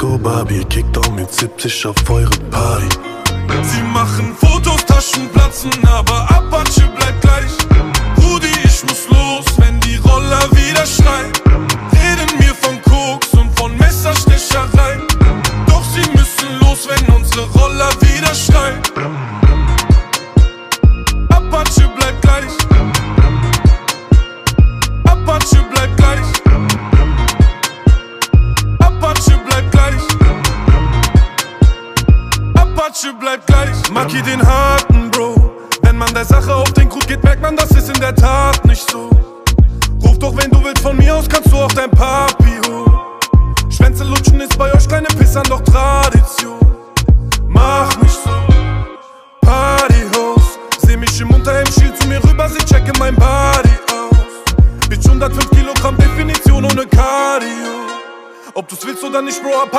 go Barbie, kickt auch mit 70 auf eure Party. Sie machen Fotos, Taschen platzen, aber Apache bleibt gleich. Rudi, ich muss los, wenn die Roller wieder schreien. Reden mir von Koks und von Messerstecherei. Doch sie müssen los, wenn unsere Roller wieder schreien. Apache bleibt gleich. Maki den harten Bro. Wenn man der Sache auf den Grund geht, merkt man, das ist in der Tat nicht so. Ruf doch, wenn du willst, von mir aus kannst du auch dein Papi holen. Schwänze lutschen ist bei euch keine Pissern, doch Tradition. Mach nicht so. Partyhaus. Seh mich im Unterhemd, schiel zu mir rüber, sie checke mein Body aus. Bitch 105 Kilogramm Definition ohne Cardio. Ob du's willst oder nicht, Bro, Apache